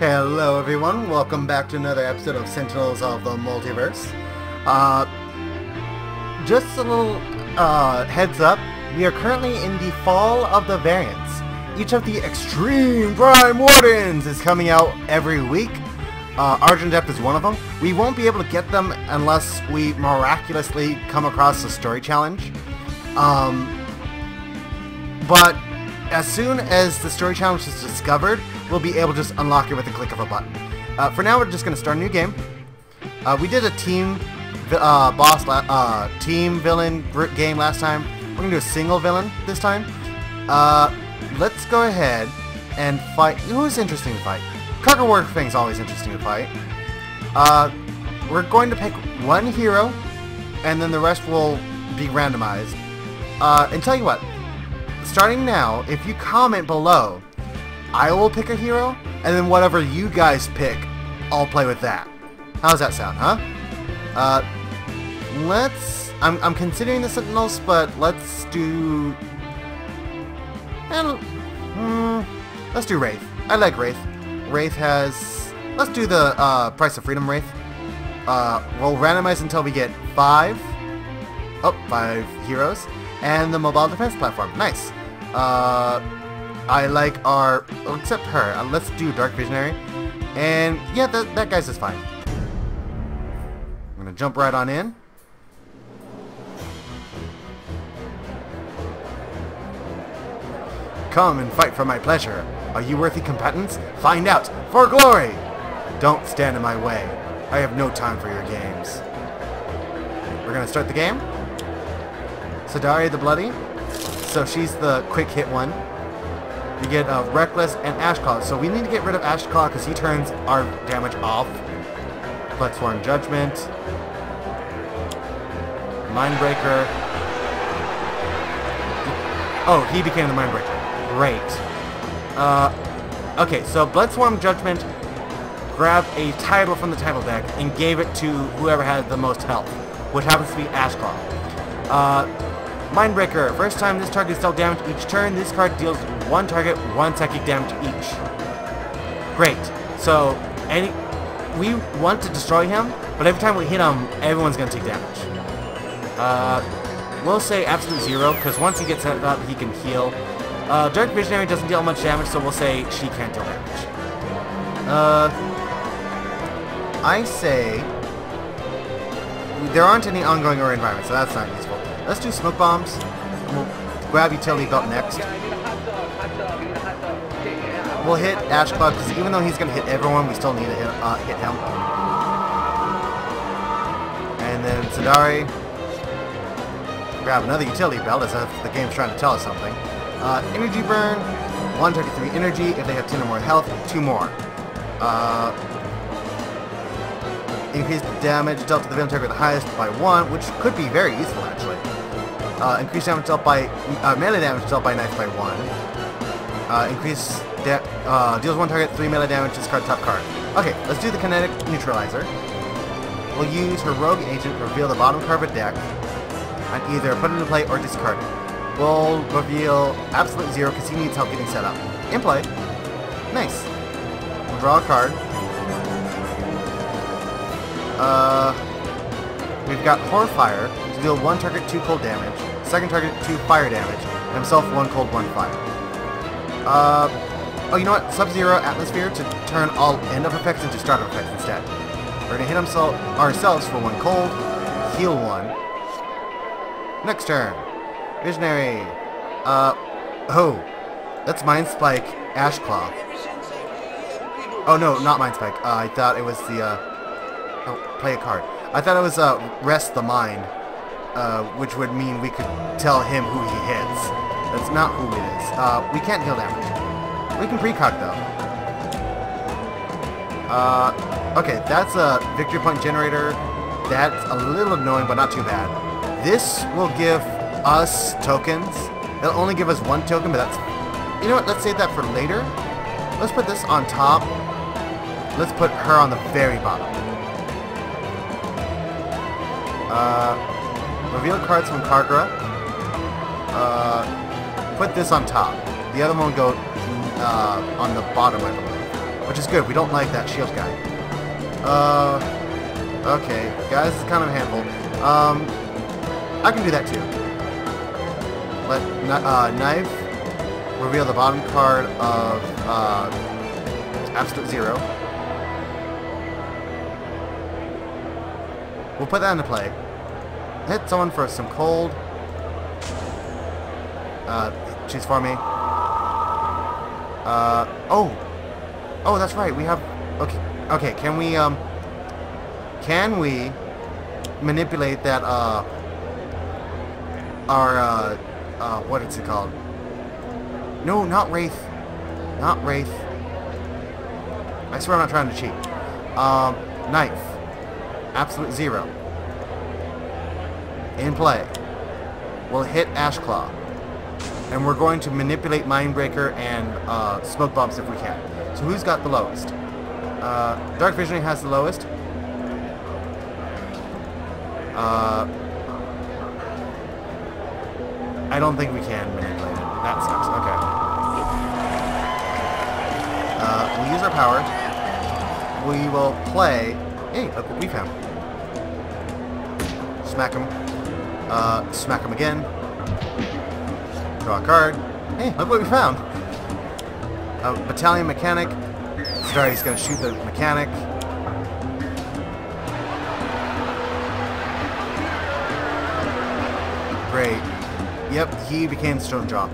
Hello everyone, welcome back to another episode of Sentinels of the Multiverse. Uh, just a little uh, heads up, we are currently in the Fall of the Variants. Each of the Extreme Prime Wardens is coming out every week. Uh, Argent Adept is one of them. We won't be able to get them unless we miraculously come across a story challenge. Um, but as soon as the story challenge is discovered, we'll be able to just unlock it with a click of a button. Uh, for now, we're just going to start a new game. Uh, we did a team uh, boss, uh, team villain game last time. We're going to do a single villain this time. Uh, let's go ahead and fight. Who's interesting to fight? Kargra Warfang's always interesting to fight. Uh, we're going to pick one hero, and then the rest will be randomized. and tell you what, starting now, if you comment below, I will pick a hero, and then whatever you guys pick, I'll play with that. How's that sound, huh? Uh, let's... I'm, I'm considering the Sentinels, but let's do... And, hmm, let's do Wraith. I like Wraith. Wraith has... Let's do the uh, Price of Freedom Wraith. Uh, we'll randomize until we get five... Oh, five heroes and the mobile defense platform. Nice. Uh, I like our, oh, except her. Uh, let's do Dark Visionary. And yeah, that, that guy's just fine. I'm gonna jump right on in. Come and fight for my pleasure. Are you worthy combatants? Find out, for glory! Don't stand in my way. I have no time for your games. We're gonna start the game. Sadari the Bloody. So she's the quick hit one. We get uh, Reckless and Ashclaw. So we need to get rid of Ashclaw because he turns our damage off. Form Judgment. Mindbreaker. Oh, he became the Mindbreaker. Great. Uh, okay, so Bloodswarm Judgment grabbed a title from the title deck and gave it to whoever had the most health, which happens to be Ashclaw. Uh, Mindbreaker. First time this target is dealt damage each turn, this card deals one target, one psychic damage each. Great. So, any we want to destroy him, but every time we hit him, everyone's going to take damage. Uh, we'll say absolute zero, because once he gets set up, he can heal. Uh, Dark Visionary doesn't deal much damage, so we'll say she can't deal damage. Uh, I say there aren't any ongoing or environments, so that's not useful. Let's do smoke bombs. We'll grab utility belt next. We'll hit Ashclaw because even though he's going to hit everyone, we still need to hit, uh, hit him. And then Sadari. Grab another utility belt as if the game's trying to tell us something. Uh, energy burn, 133 energy. If they have 10 or more health, 2 more. Uh, increase the damage dealt to the villain target the highest by 1, which could be very useful actually. Uh, increase damage dealt by uh, melee damage dealt by knife by 1. Uh, increase uh, deals one target 3 melee damage, discard top card. Okay, let's do the kinetic neutralizer. We'll use her rogue agent reveal the bottom card of a deck and either put it into play or discard it. We'll reveal absolute zero because he needs help getting set up. In play. Nice. We'll draw a card. Uh, we've got Horfire to deal one target, two cold damage. Second target, two fire damage. And himself, one cold, one fire. Uh, oh, you know what? Sub-Zero Atmosphere to turn all end of effects into start of effects instead. We're gonna hit himself ourselves for one cold, heal one. Next turn. Visionary. Uh, oh. That's Mind Spike Ashclaw. Oh no, not Mind Spike. Uh, I thought it was the, uh, Oh, play a card. I thought it was uh, Rest the Mind, uh, which would mean we could tell him who he hits. That's not who it is. Uh, we can't deal damage. We can precog though. Uh, okay, that's a victory point generator. That's a little annoying, but not too bad. This will give us tokens. It'll only give us one token, but that's... You know what, let's save that for later. Let's put this on top. Let's put her on the very bottom. Uh, reveal cards from Kargra. Uh, put this on top. The other one will go uh, on the bottom, I believe. which is good. We don't like that shield guy. Uh, okay, guys, it's kind of a handful. Um, I can do that too. Let uh, knife reveal the bottom card of uh, Absolute Zero. We'll put that into play. Hit someone for some cold. Uh, choose for me. Uh, oh! Oh, that's right, we have... Okay, okay, can we, um... Can we manipulate that, uh... Our, uh... uh what is it called? No, not Wraith. Not Wraith. I swear I'm not trying to cheat. Um, Knife. Absolute zero. In play. We'll hit Ashclaw. And we're going to manipulate Mindbreaker and uh, Smoke Bombs if we can. So who's got the lowest? Uh, Dark Visionary has the lowest. Uh, I don't think we can manipulate it. That sucks. Okay. Uh, we'll use our power. We will play... Hey, look what we found. Smack him. Uh, smack him again. Draw a card. Hey, look what we found. A battalion mechanic. Sorry, he's to shoot the mechanic. Great. Yep, he became Stonejaw.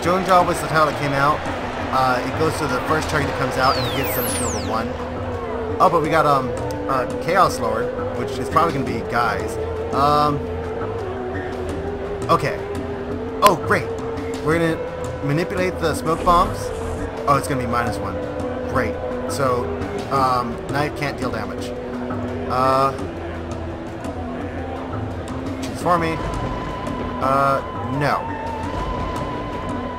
Stonejaw was the title that came out. Uh, it goes to the first target that comes out and it gives them a shield of one. Oh, but we got um, uh, Chaos Lord, which is probably going to be guys. Um, okay. Oh, great. We're to manipulate the smoke bombs. Oh, it's going to be minus one. Great. So, um, knife can't deal damage. Uh, choose for me. Uh, no.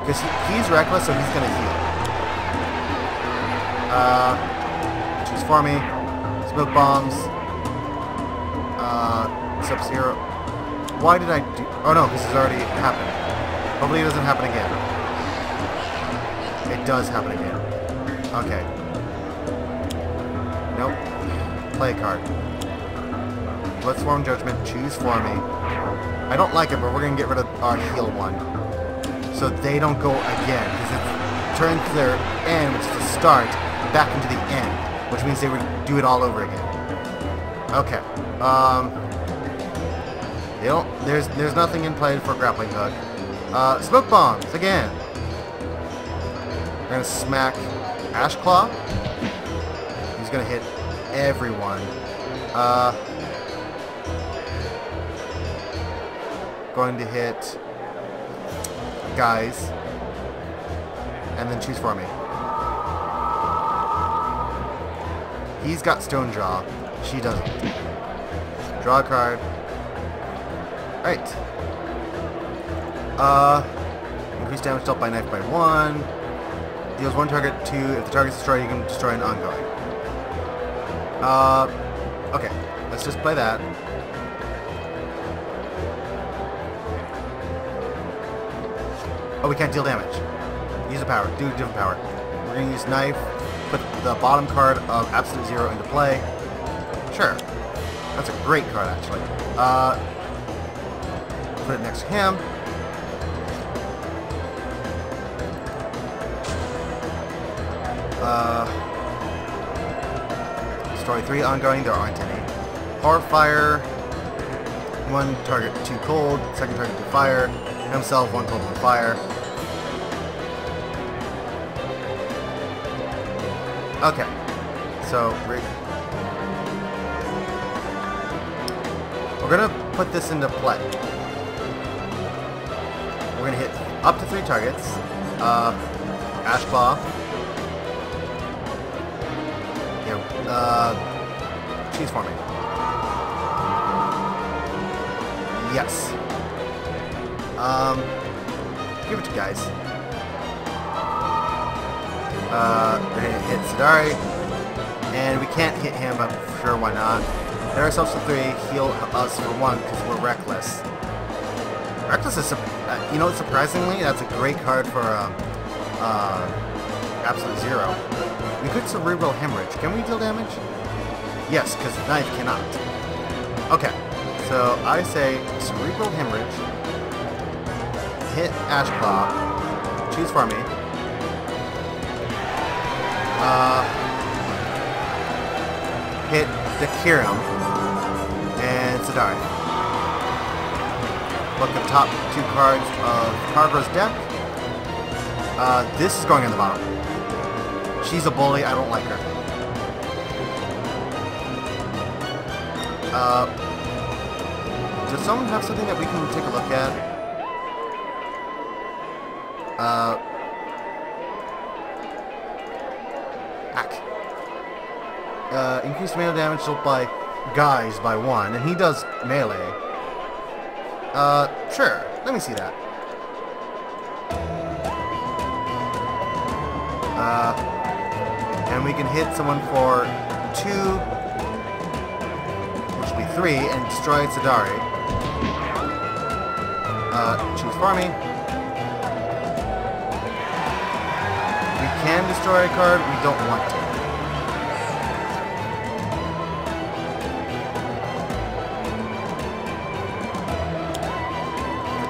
Because he, he's reckless, so he's to heal. Uh, choose for me. Smoke bombs. Uh, Sub-Zero. Why did I do... Oh no, this has already happened. Hopefully it doesn't happen again. It does happen again. Okay. Nope. Play card. Let's form Judgment. Choose for me. I don't like it, but we're going to get rid of our heal one. So they don't go again. Because it turns their end, which is the start, back into the end. Which means they would do it all over again. Okay. Um... They don't, there's there's nothing in play for grappling hook. Uh, smoke bombs again. We're gonna smack Ashclaw. He's gonna hit everyone. Uh, going to hit guys, and then choose for me. He's got Stonejaw. She doesn't. Draw a card. Right. Uh, increase damage dealt by knife by one. Deals one target two. If the target's destroyed, you can destroy an ongoing. Uh, okay. Let's just play that. Oh, we can't deal damage. Use a power. Do a different power. We're going to use knife. Put the bottom card of Absolute Zero into play. Sure. That's a great card, actually. Uh, put it next to him. Uh, story 3 ongoing, there aren't any. Horrorfire, one target too cold, second target too fire, himself one cold, one fire. Okay, so we're gonna put this into play. We're gonna hit up to three targets. Uh, Ashclaw. Yeah. Uh. Yes. Um, give it to guys. Uh, we're gonna hit Sadari, and we can't hit him, but I'm sure, why not? Hit ourselves to three, heal us for one, because we're reckless. Reckless is, uh, you know, surprisingly, that's a great card for um, uh, Absolute Zero. We could cerebral hemorrhage. Can we deal damage? Yes, because the knife cannot. Okay, so I say cerebral hemorrhage. Hit Ashclaw. Choose for me. Uh, hit Dakirim and Sadari. Look at the top two cards of Kargra's deck. Uh, this is going in the bottom. She's a bully. I don't like her. Uh, does someone have something that we can take a look at? Uh, Ack. Uh, increased melee damage dealt by guys by one, and he does melee. Uh, sure. Let me see that. Uh, and we can hit someone for two, which will be three, and destroy Sadari. Uh, choose me. We can destroy a card, we don't want to.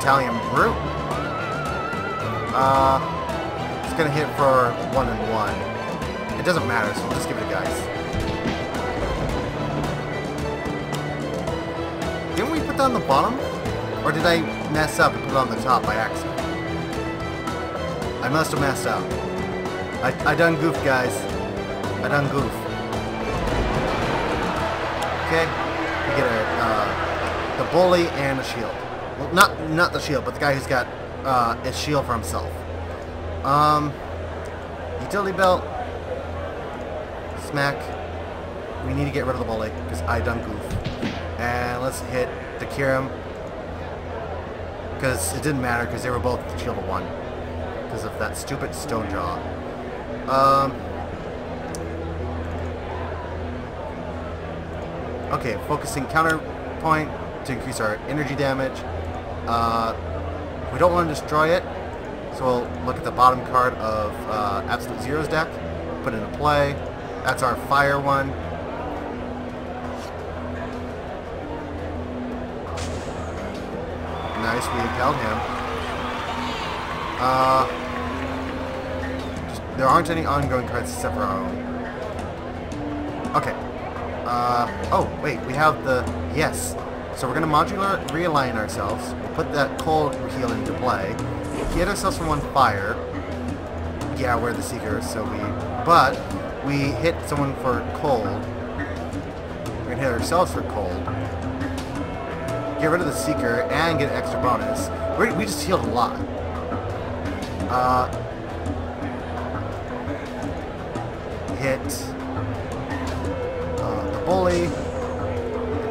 Battalion Brute. Uh, it's gonna hit for one and one. It doesn't matter, so we'll just give it a guys. Didn't we put that on the bottom? Or did I mess up and put it on the top by accident? I must have messed up. I, I done goof, guys. I done goof. Okay, we get a, uh, the bully and a shield. Well, not not the shield, but the guy who's got uh, a shield for himself. Um, utility belt. Smack. We need to get rid of the bully because I done goof. And let's hit the Kirim because it didn't matter because they were both shield of one because of that stupid stone jaw. Um. Okay, focusing counterpoint to increase our energy damage. Uh, we don't want to destroy it, so we'll look at the bottom card of uh, Absolute Zero's deck, put it into play. That's our fire one. Nice, we impelled him. Uh, just, there aren't any ongoing cards except for our own. Okay. Uh, oh, wait, we have the... Yes. So we're going to modular realign ourselves. We'll put that cold heal into play. Get ourselves from one fire. Yeah, we're the Seeker, so we... But, we hit someone for cold. We're going to hit ourselves for cold. Get rid of the Seeker and get an extra bonus. we we just healed a lot. Uh, hit uh, the Bully,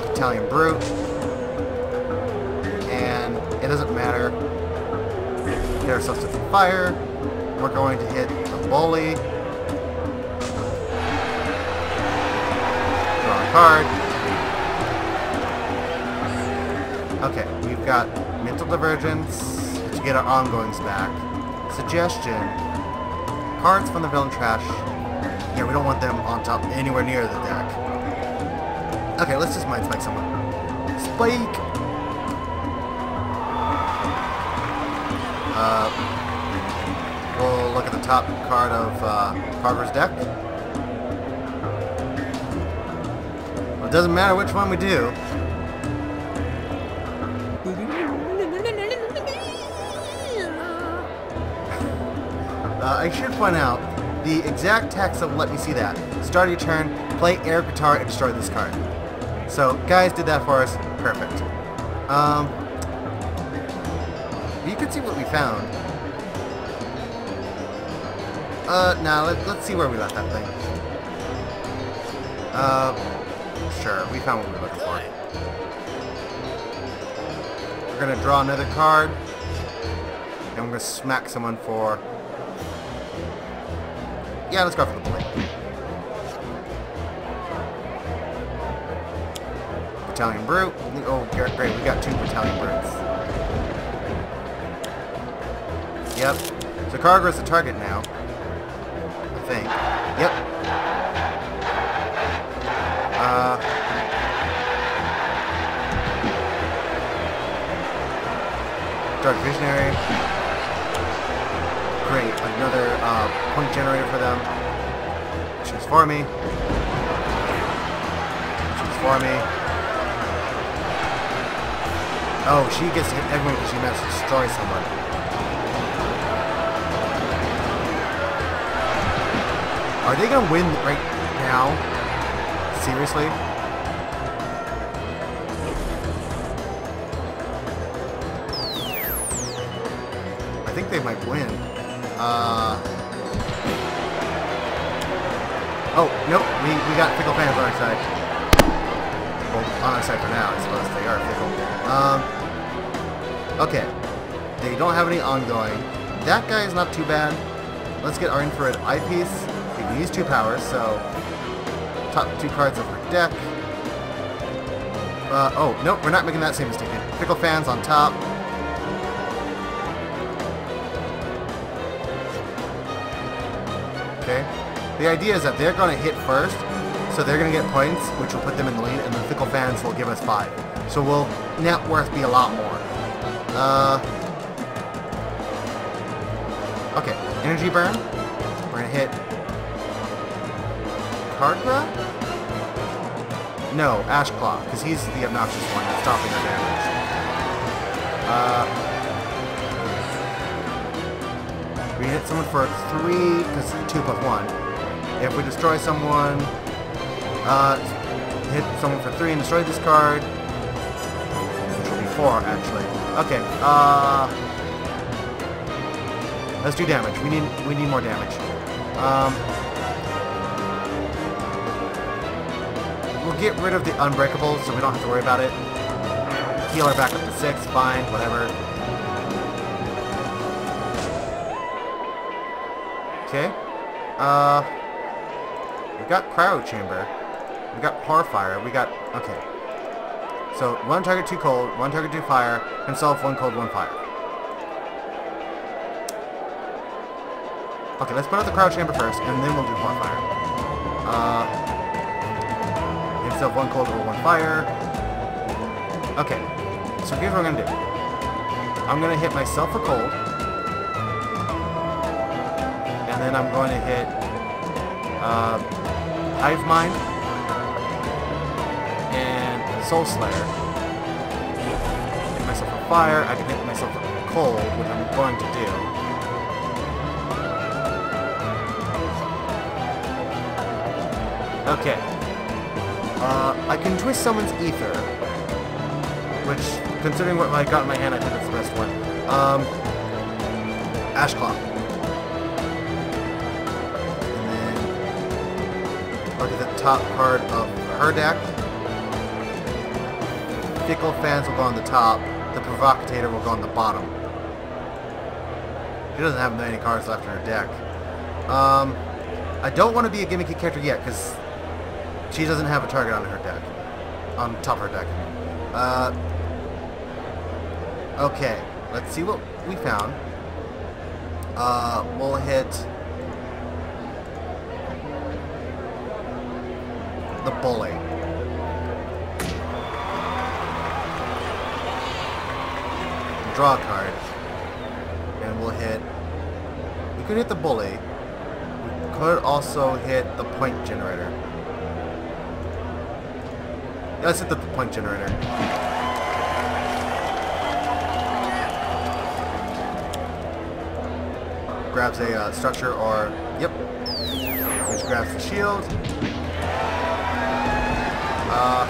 Battalion Brute, doesn't matter. Get ourselves to fire. We're going to hit the Bully. Draw a card. Okay, we've got Mental Divergence to get our ongoings back. Suggestion. Cards from the villain trash. Yeah, we don't want them on top anywhere near the deck. Okay, let's just mind spike someone. Spike! Uh, we'll look at the top card of uh, Kargra's deck. Well, it doesn't matter which one we do. Uh, I should point out, the exact text will let me see that. Start your turn, play air guitar, and destroy this card. So, guys did that for us. Perfect. Um, can see what we found. Uh, now let, let's see where we left that thing. Uh, sure, we found what we were looking for. We're gonna draw another card, and we're gonna smack someone for yeah, let's go for the bully. Battalion Brute. Oh, great, we got two Battalion Brutes. Yep. So Kargra's the target now. I think. Yep. Uh... Dark Visionary. Great. Another uh, point generator for them. Transform me. Transform me. Oh, she gets to hit everyone because she managed to destroy someone. Are they gonna win right now? Seriously? I think they might win. Uh... Oh, nope, we, we got Fickle fans on our side. Well, on our side for now, I suppose they are Fickle. Um, okay. They don't have any ongoing. That guy is not too bad. Let's get our infrared eyepiece. We can use two powers, so top two cards of her deck. Uh, oh, nope, we're not making that same mistake. Fickle fans on top. Okay. The idea is that they're going to hit first, so they're going to get points, which will put them in the lead, and the Fickle fans will give us five. So we'll net worth be a lot more. Uh, okay, energy burn. We're going to hit Kargra? No, Ashclaw, because he's the obnoxious one that's stopping our damage. Uh, we hit someone for three, because two plus one. If we destroy someone, uh, hit someone for three and destroy this card, which will be four, actually. Okay, uh, let's do damage. We need, we need more damage. Um, We'll get rid of the Unbreakable so we don't have to worry about it. Heal her back up to 6, fine, whatever. Okay. Uh, we got Cryo Chamber. We got Horfire. We got... Okay. So, one target, two cold, one target, two fire, himself, one cold, one fire. Okay, let's put out the Cryo Chamber first, and then we'll do Horfire. Uh himself one cold or one fire. Okay, so here's what I'm gonna do. I'm gonna hit myself a cold. And then I'm going to hit uh, Hive Mind and Soul Slayer. Hit myself a fire, I can hit myself a cold, which I'm going to do. Okay, uh, I can twist someone's ether. Which, considering what I got in my hand, I think it's the best one. Um, Ashclaw. And then, look at the top card of her deck. Fickle Fans will go on the top. The Provocateur will go on the bottom. She doesn't have many cards left in her deck. Um, I don't want to be a gimmicky character yet, because she doesn't have a target on her deck. On top of her deck. Uh, okay, let's see what we found. Uh, we'll hit the bully. Draw a card. And we'll hit... We could hit the bully. We could also hit the point generator. Let's hit the point generator. Grabs a uh, structure or... Yep. Which grabs the shield. Uh...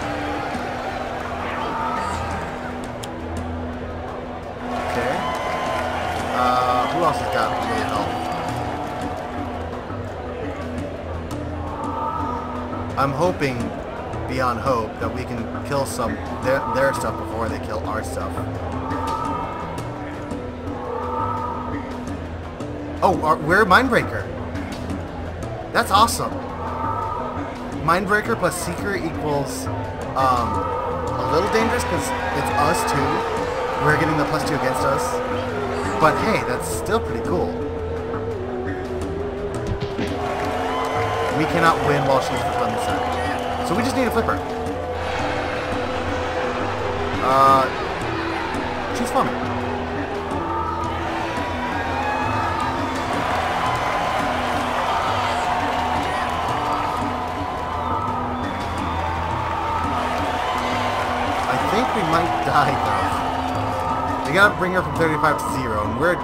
Okay. Uh, who else has got really health? I'm hoping beyond hope that we can kill some their, their stuff before they kill our stuff. Oh, we're Mindbreaker. That's awesome. Mindbreaker plus Seeker equals um, a little dangerous because it's us too. We're getting the plus two against us. But hey, that's still pretty cool. We cannot win while she's. So we just need a flipper. Uh, she's for. I think we might die though. We gotta bring her from 35 to 0, and we're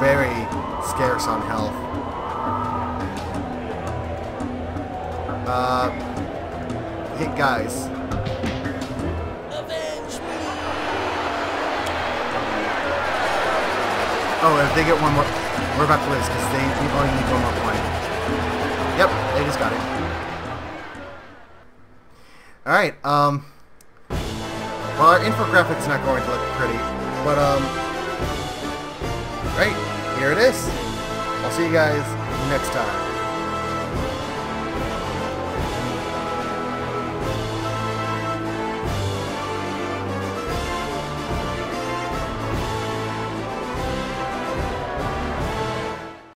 very scarce on health. Uh hey guys. Oh, if they get one more, we're about to lose because they we only need one more point. Yep, they just got it. All right. Um. Well, our infographics not going to look pretty, but um. Right here it is. I'll see you guys next time.